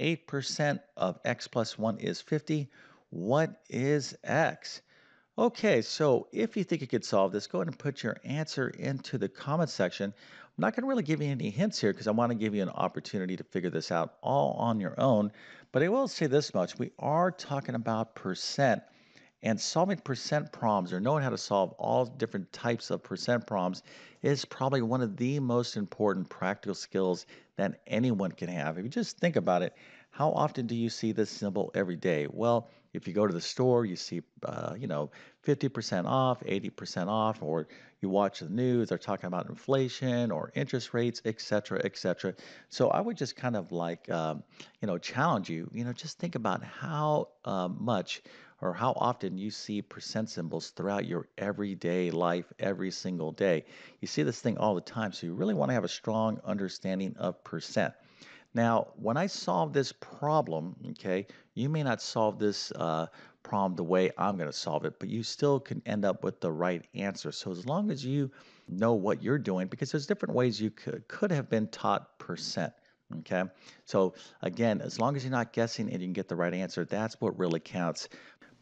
8% of x plus 1 is 50. What is x? Okay, so if you think you could solve this, go ahead and put your answer into the comment section. I'm not going to really give you any hints here because I want to give you an opportunity to figure this out all on your own. But I will say this much. We are talking about percent. And solving percent problems or knowing how to solve all different types of percent problems is probably one of the most important practical skills that anyone can have. If you just think about it, how often do you see this symbol every day? Well, if you go to the store, you see, uh, you know, 50% off, 80% off, or you watch the news, they're talking about inflation or interest rates, etc., etc. So I would just kind of like, um, you know, challenge you, you know, just think about how uh, much or how often you see percent symbols throughout your everyday life every single day. You see this thing all the time, so you really want to have a strong understanding of percent. Now, when I solve this problem, okay, you may not solve this uh, problem the way I'm going to solve it, but you still can end up with the right answer. So as long as you know what you're doing, because there's different ways you could, could have been taught percent. Okay, so again, as long as you're not guessing and you can get the right answer, that's what really counts.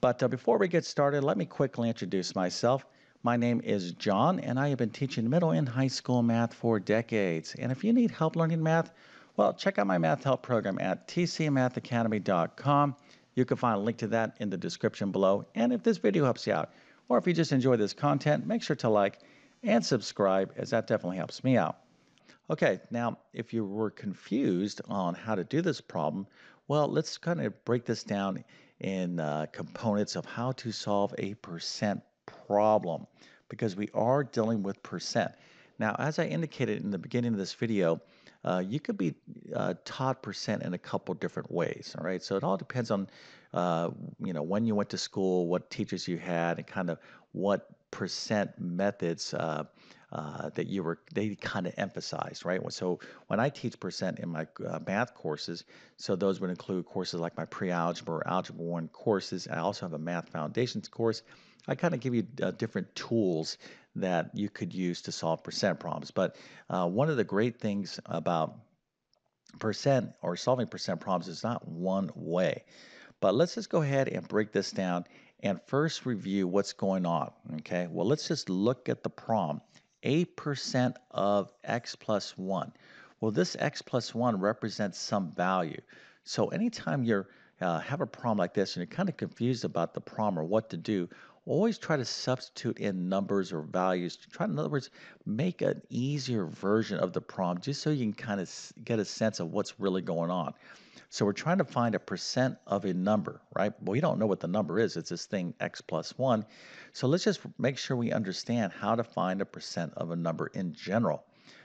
But uh, before we get started, let me quickly introduce myself. My name is John, and I have been teaching middle and high school math for decades. And if you need help learning math, well, check out my math help program at tcmathacademy.com. You can find a link to that in the description below. And if this video helps you out, or if you just enjoy this content, make sure to like and subscribe, as that definitely helps me out. Okay, now if you were confused on how to do this problem, well, let's kind of break this down in uh, components of how to solve a percent problem because we are dealing with percent. Now, as I indicated in the beginning of this video, uh, you could be uh, taught percent in a couple different ways. All right, so it all depends on uh, you know when you went to school, what teachers you had, and kind of what percent methods uh, that you were they kind of emphasized, right? So when I teach percent in my uh, math courses, so those would include courses like my pre-algebra or algebra one courses. I also have a math foundations course. I kind of give you uh, different tools that you could use to solve percent problems. But uh, one of the great things about percent or solving percent problems is not one way. But let's just go ahead and break this down and first review what's going on. Okay, well, let's just look at the problem 8% of x plus 1. Well, this x plus 1 represents some value. So anytime you uh, have a problem like this and you're kind of confused about the problem or what to do, always try to substitute in numbers or values to try, in other words, make an easier version of the problem just so you can kind of get a sense of what's really going on. So we're trying to find a percent of a number, right? Well, we don't know what the number is. It's this thing x plus 1. So let's just make sure we understand how to find a percent of a number in general.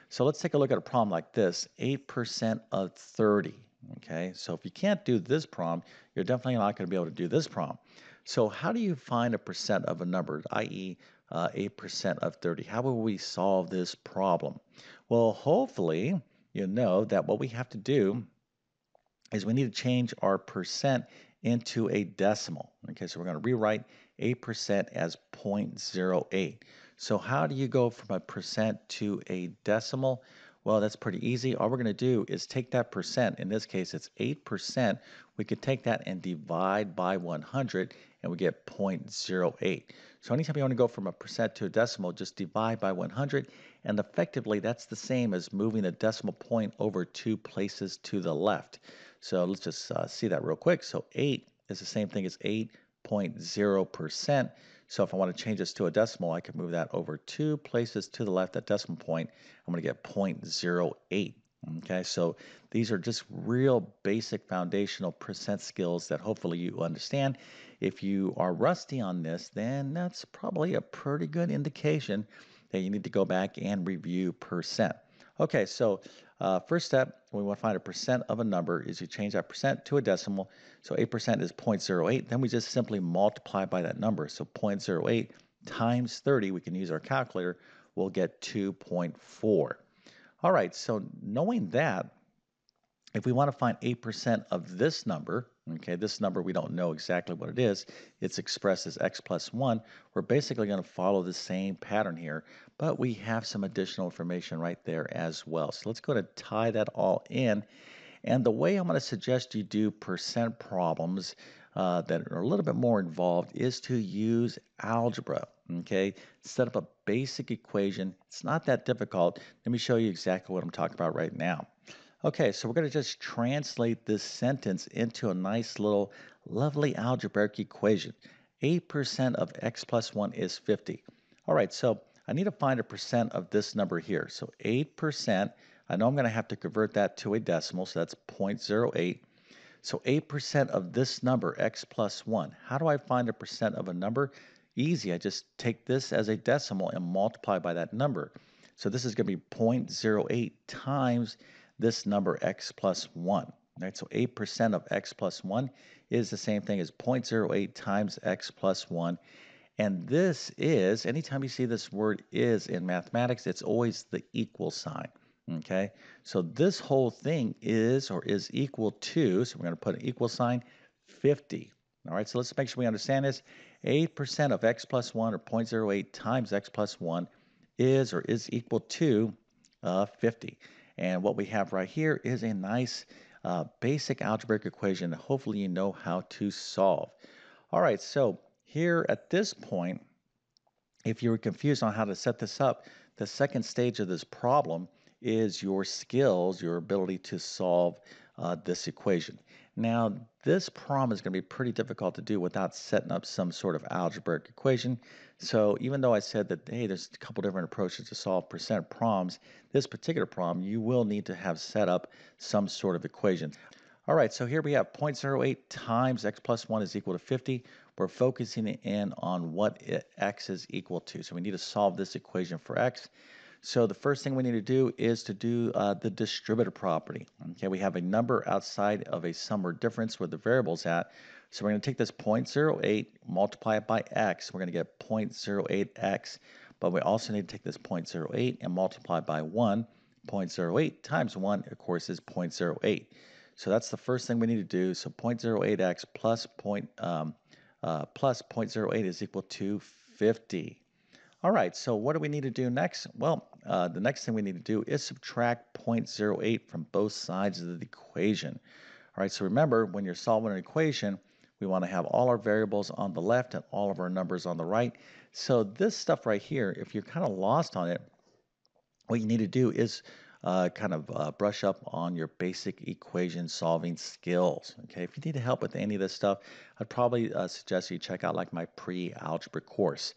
So let's take a look at a problem like this, 8% of 30. Okay, so if you can't do this problem, you're definitely not going to be able to do this problem. So how do you find a percent of a number, i.e. Uh, 8% of 30? How will we solve this problem? Well, hopefully you know that what we have to do is we need to change our percent into a decimal. Okay, so we're going to rewrite 8% as 0.08. So how do you go from a percent to a decimal? Well, that's pretty easy. All we're going to do is take that percent. In this case, it's 8%. We could take that and divide by 100, and we get 0.08. So anytime you want to go from a percent to a decimal, just divide by 100, and effectively that's the same as moving a decimal point over two places to the left. So let's just uh, see that real quick. So 8 is the same thing as 8.0%. So if I want to change this to a decimal, I can move that over two places to the left, that decimal point. I'm going to get 0.08. Okay, so these are just real basic foundational percent skills that hopefully you understand. If you are rusty on this, then that's probably a pretty good indication that you need to go back and review percent. Okay, so uh, first step, we want to find a percent of a number is you change that percent to a decimal. So 8% is 0.08. Then we just simply multiply by that number. So 0.08 times 30, we can use our calculator, we'll get 2.4. All right, so knowing that, if we want to find 8% of this number, okay, this number we don't know exactly what it is, it's expressed as x plus 1, we're basically going to follow the same pattern here, but we have some additional information right there as well. So let's go to tie that all in. And the way I'm going to suggest you do percent problems uh, that are a little bit more involved is to use algebra. Okay, set up a basic equation. It's not that difficult. Let me show you exactly what I'm talking about right now. Okay, so we're going to just translate this sentence into a nice little lovely algebraic equation. 8% of x plus 1 is 50. All right, so I need to find a percent of this number here. So 8%, I know I'm going to have to convert that to a decimal, so that's 0.08. So 8% of this number, x plus 1. How do I find a percent of a number? Easy, I just take this as a decimal and multiply by that number. So this is going to be 0.08 times this number x plus 1. Right, so 8% of x plus 1 is the same thing as 0.08 times x plus 1. And this is, anytime you see this word is in mathematics, it's always the equal sign. Okay, so this whole thing is or is equal to, so we're going to put an equal sign, 50. All right, so let's make sure we understand this. 8% of x plus 1 or 0.08 times x plus 1 is or is equal to uh, 50. And what we have right here is a nice uh, basic algebraic equation that hopefully you know how to solve. All right, so here at this point, if you were confused on how to set this up, the second stage of this problem is your skills, your ability to solve uh, this equation. Now, this problem is going to be pretty difficult to do without setting up some sort of algebraic equation. So even though I said that, hey, there's a couple different approaches to solve percent problems, this particular problem, you will need to have set up some sort of equation. All right, so here we have 0.08 times x plus 1 is equal to 50. We're focusing in on what x is equal to. So we need to solve this equation for x. So the first thing we need to do is to do uh, the distributive property. Okay, we have a number outside of a sum or difference where the variable's at. So we're going to take this 0.08, multiply it by x. We're going to get 0.08x. But we also need to take this 0.08 and multiply by 1. 0.08 times 1, of course, is 0.08. So that's the first thing we need to do. So 0.08x plus, point, um, uh, plus 0.08 is equal to 50. All right, so what do we need to do next? Well, uh, the next thing we need to do is subtract 0.08 from both sides of the equation. All right, so remember, when you're solving an equation, we want to have all our variables on the left and all of our numbers on the right. So this stuff right here, if you're kind of lost on it, what you need to do is uh, kind of uh, brush up on your basic equation solving skills. Okay, if you need to help with any of this stuff, I'd probably uh, suggest you check out like my pre-algebra course.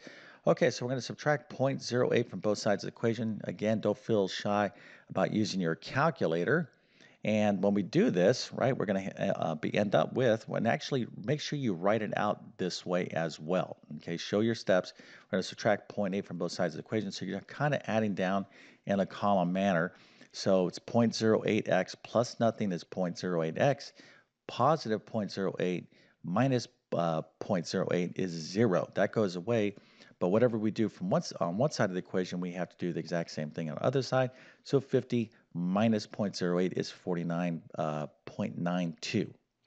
Okay, so we're going to subtract 0.08 from both sides of the equation. Again, don't feel shy about using your calculator. And when we do this, right, we're going to uh, be end up with, and actually make sure you write it out this way as well. Okay, show your steps. We're going to subtract 0.8 from both sides of the equation. So you're kind of adding down in a column manner. So it's 0.08x plus nothing is 0.08x. Positive 0.08 minus uh, 0.08 is zero. That goes away. But whatever we do from one, on one side of the equation, we have to do the exact same thing on the other side. So 50 minus 0.08 is 49.92. Uh,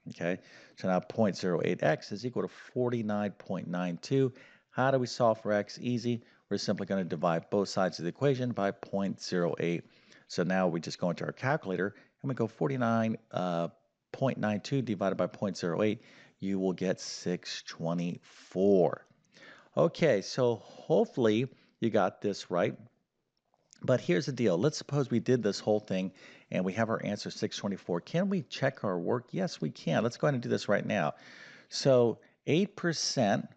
okay, so now 0.08x is equal to 49.92. How do we solve for x? Easy. We're simply going to divide both sides of the equation by 0.08. So now we just go into our calculator and we go 49.92 uh, divided by 0.08. You will get 624. Okay, so hopefully you got this right. But here's the deal. Let's suppose we did this whole thing and we have our answer 624. Can we check our work? Yes, we can. Let's go ahead and do this right now. So 8%,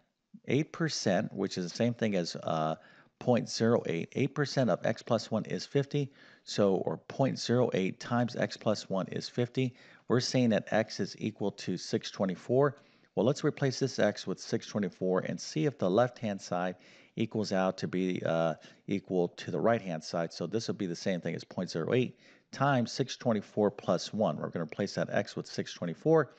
8%, which is the same thing as uh, 0.08, 8% of x plus 1 is 50. So, or 0.08 times x plus 1 is 50. We're saying that x is equal to 624. Well, let's replace this x with 624 and see if the left-hand side equals out to be uh, equal to the right-hand side. So this will be the same thing as 0.08 times 624 plus 1. We're going to replace that x with 624.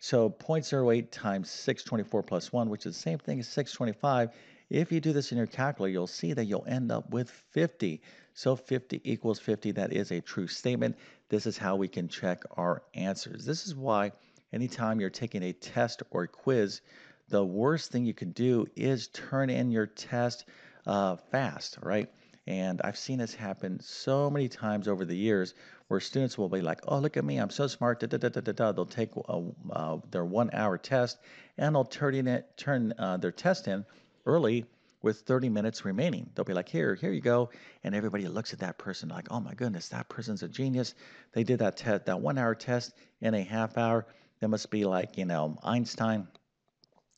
So 0.08 times 624 plus 1, which is the same thing as 625. If you do this in your calculator, you'll see that you'll end up with 50. So 50 equals 50. That is a true statement. This is how we can check our answers. This is why anytime you're taking a test or a quiz, the worst thing you can do is turn in your test uh, fast, right? And I've seen this happen so many times over the years where students will be like, oh, look at me, I'm so smart. Da, da, da, da, da, da. They'll take a, uh, their one hour test and they'll turn, it, turn uh, their test in early with 30 minutes remaining. They'll be like, here, here you go. And everybody looks at that person like, oh my goodness, that person's a genius. They did that test, that one hour test in a half hour. They must be like, you know, Einstein.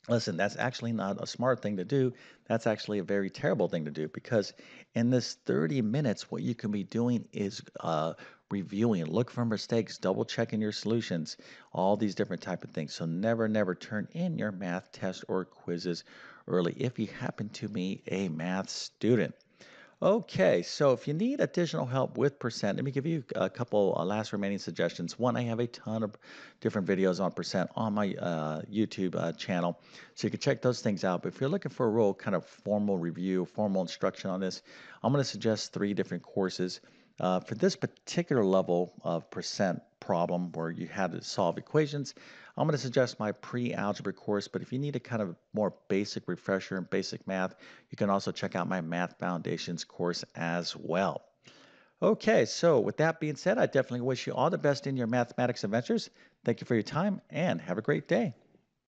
Listen, that's actually not a smart thing to do. That's actually a very terrible thing to do because in this 30 minutes, what you can be doing is uh, reviewing, look for mistakes, double checking your solutions, all these different type of things. So never, never turn in your math test or quizzes early if you happen to be a math student. Okay, so if you need additional help with percent, let me give you a couple uh, last remaining suggestions. One, I have a ton of different videos on percent on my uh, YouTube uh, channel, so you can check those things out. But if you're looking for a real kind of formal review, formal instruction on this, I'm going to suggest three different courses. Uh, for this particular level of percent problem where you had to solve equations, I'm going to suggest my pre-algebra course, but if you need a kind of more basic refresher and basic math, you can also check out my Math Foundations course as well. Okay, so with that being said, I definitely wish you all the best in your mathematics adventures. Thank you for your time and have a great day.